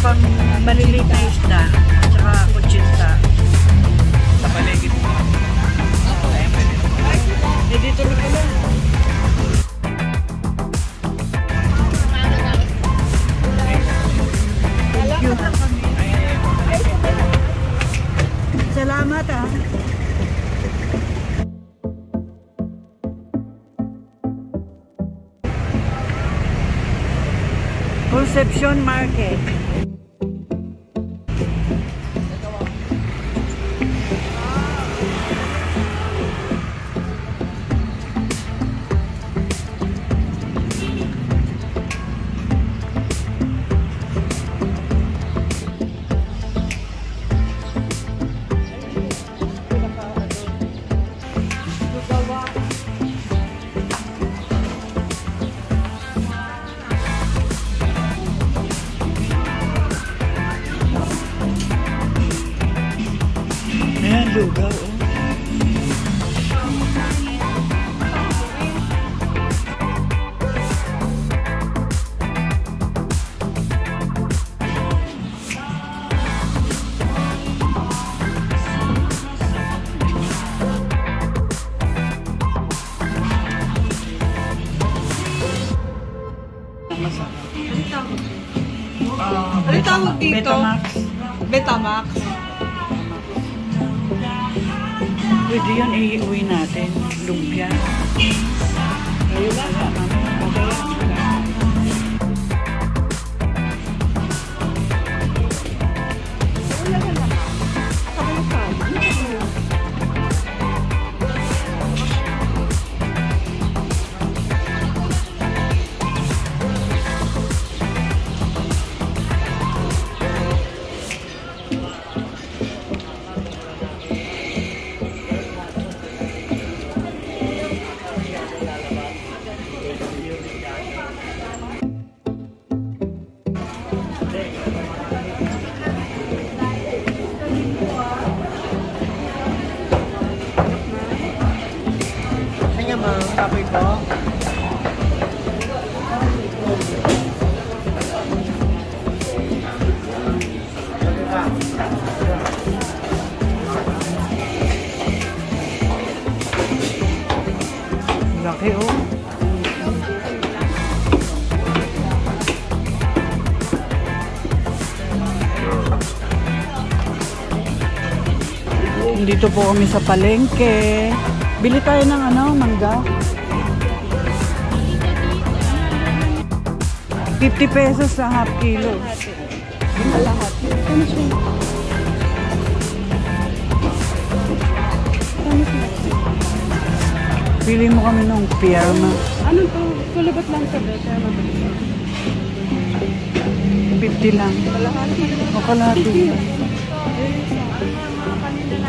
pang maliliit na isda at saka kutsinta. Sa paligid mo. Eh, dito na pala. Salamat ah. Concepcion Market. Pwede yan, iuwi natin. Dito po kami sa palengke. Bili tayo ng ano, mangga. 50 pesos sa half kilo. Lahat. Pili mo kami ng pierma. Ano to? Kulabat lang sa beta. 50 lang. Kalahati. O kalahati.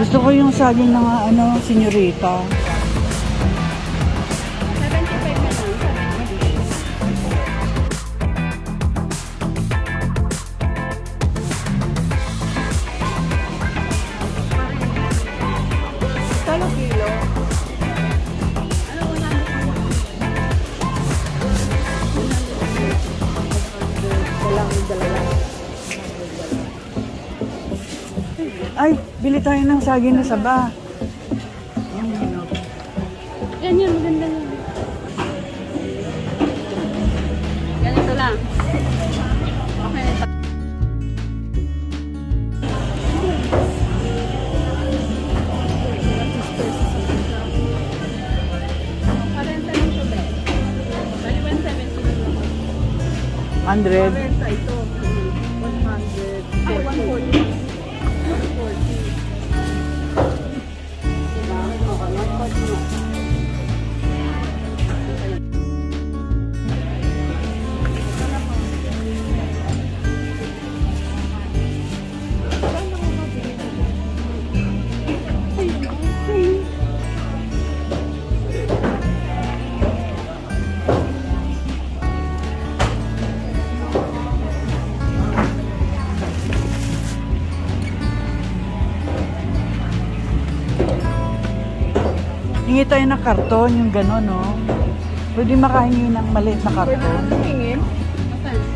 Gusto ko yung saging ng ano, senyorita. Bili tayo ng saging na saba. Yan yan, maganda yan. Ganito lang. Okay na ito. Okay, Hingi tayo ng karton, yung gano'n, no? Pwede makahingi ng maliit na Pwede karton. mo tingin?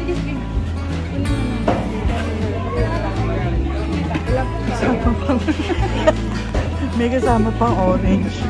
Sige, sige. May kasama pang orange.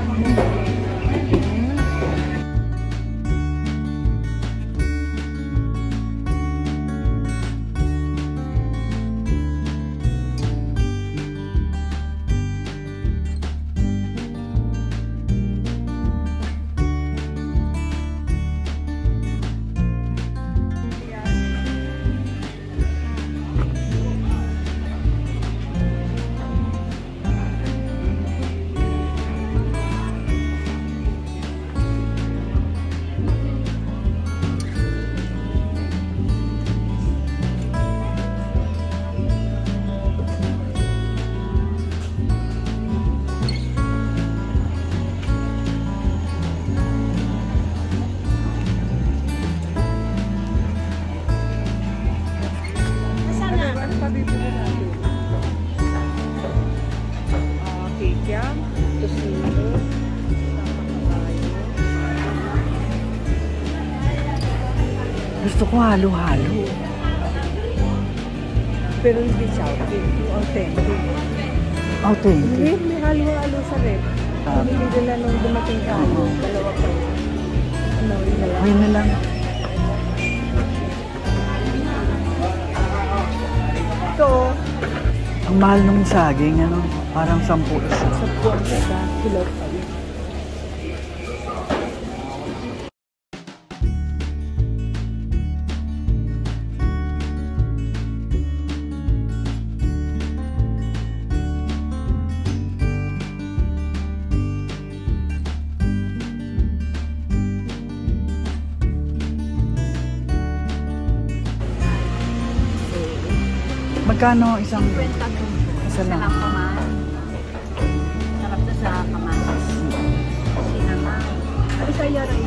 Gusto ko halo-halo. Pero hindi yung authentic. Authentic. Hindi, may halo-halo sa rep. Ah. Hindi nila nung dumating ka, ano, dalawa pa yun. Ano, yun na lang. Na lang. Ito, Ang mahal nung saging, ano? Parang sampu isa. sa buwan sa kilo Magkano isang... Kwenta to. Isa Isa lang. lang paman. Sarap to sa kamatis. Sinama. Ay, kaya rin.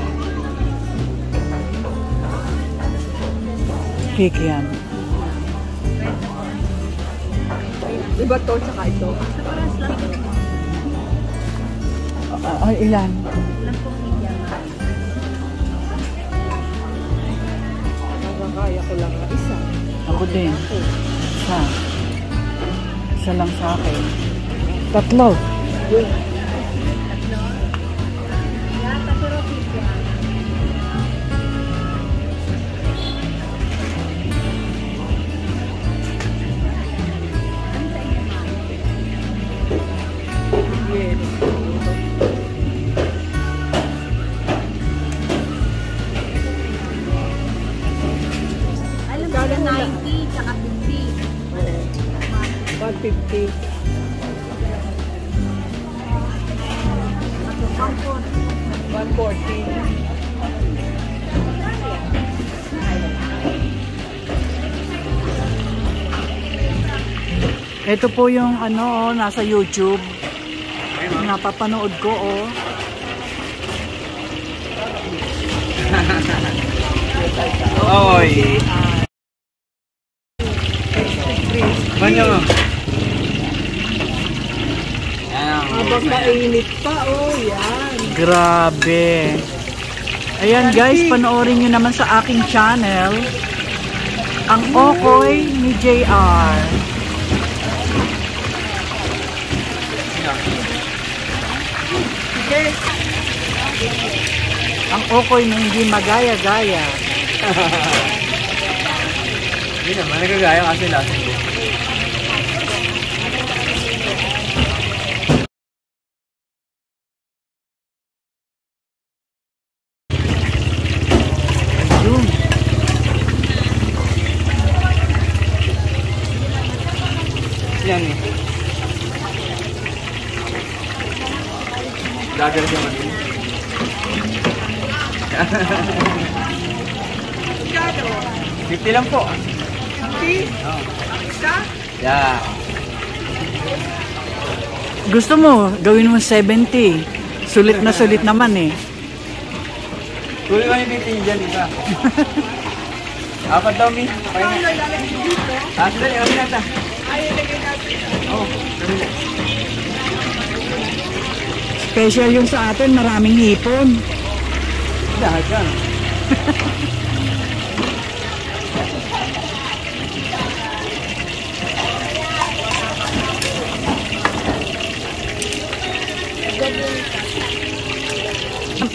Kikiam. Iba to, tsaka ito. Sa paras lang. Ah, ah, ilan? Walang pong bigyan. Nakakaya ko lang na isa. Ako din. Ako. Isa. Isa lang sa akin. Tatlo. Tatlo. Alam mo na 90 tsaka 50. 150. Matupang po. 140. Ito po yung ano, oh, nasa YouTube. Napapanood ko, oh. Oy. Banyo mainit pa, oh, yan. Grabe. Ayan guys, panoorin nyo naman sa aking channel. Ang Okoy ni JR. Ang Okoy na hindi magaya-gaya. Hindi naman, nagagaya kasi lasing ko. Yan eh. Vlogger siya man yun. Fifty lang po. Fifty? Oo. Yeah. Gusto mo, gawin mo 70. Sulit na sulit naman eh. Tuloy kami fifty dyan, isa. Apat daw, mi. Na. Ah, sandali, kami nata. Oo, kami na. Special yung sa atin, maraming hipon. Lahat yan.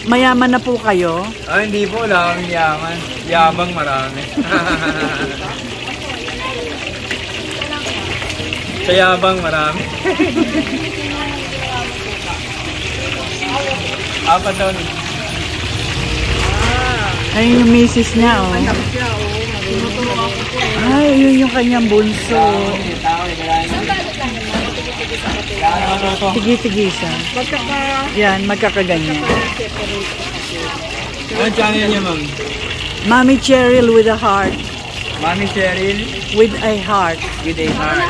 Mayaman na po kayo. Ah, hindi po. Kaming yaman. Yabang marami. Sa yabang marami. Apat daw ni. Ayun yung misis niya, oh. Oh. Ay, yun yung kanyang bunso. Tigi-tigisa. Magkaka... Yan, magkakaganyan. Ano channel niya, ma'am? Mommy Cheryl with a heart. Mami Cheryl With a heart. with a heart.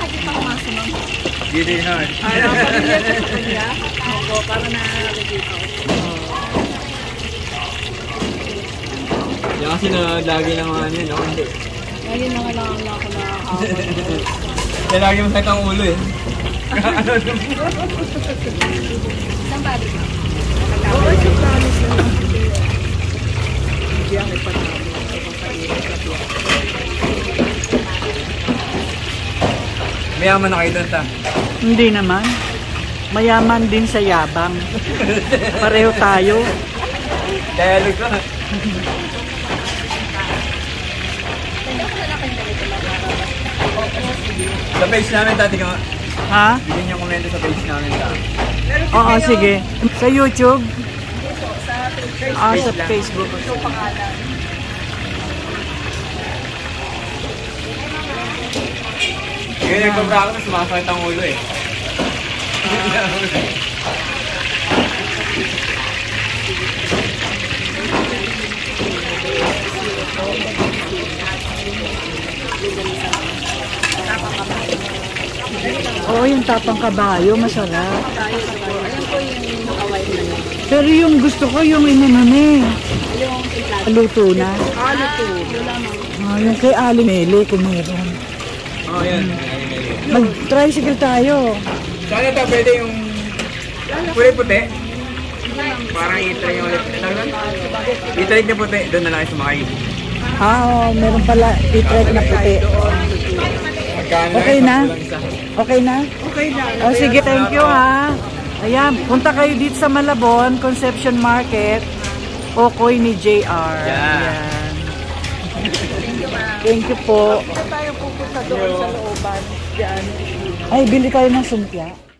With a heart. Ano pa rin yan sa kanya? Ako, para na dito. Yan kasi na lagi mga ano yun, ako hindi. Ngayon na nga lang ako na Kaya lagi masakit ang ulo eh. Isang. Mayaman na kayo doon ta. Hindi naman. Mayaman din sa yabang. Pareho tayo. Dialogue ko. Sa page namin dati ka, Ha? bigyan niyo komento sa page namin ta. Oo, sige. Sa YouTube? Ah, sa Facebook. Ngayon nagpapra ako na sumasakit ang ulo eh. Oo, yung tapang kabayo, masarap. Ayan po yung nakaway na yun. Pero yung gusto ko, yung inanane. Yung timplado. Luto na. To? Wala mang. Ah, yung kay Ali Mele, kung meron. Oo, oh, yan. Mag-tricycle tayo. Sana ta pwede yung kulay puti. Parang i-try yung ulit. Ano? I-try na puti. Doon na lang sumakay. Ah, oo, meron pala i-trek na puti. Okay na? Okay na? Okay na. Oh, sige, thank you ha. Ayan, punta kayo dito sa Malabon, Conception Market. Okoy ni JR. Yeah. Ayan. Thank you po. Tayo pupunta doon sa looban. Diyan. Ay, bili tayo ng sumpya.